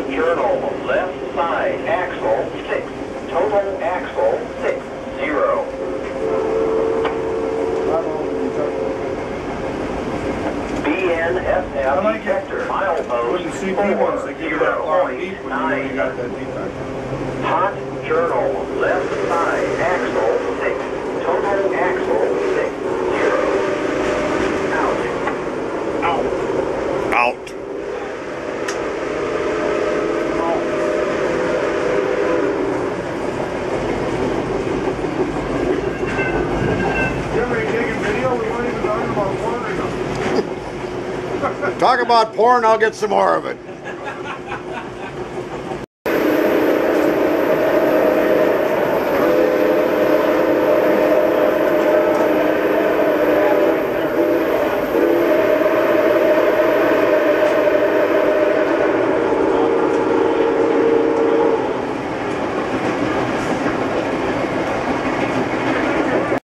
journal, left side, axle 6, total axle 6, 0. BNSF detector, mile post, 4, 0, 0, 0, 0, 0, Talk about porn, I'll get some more of it.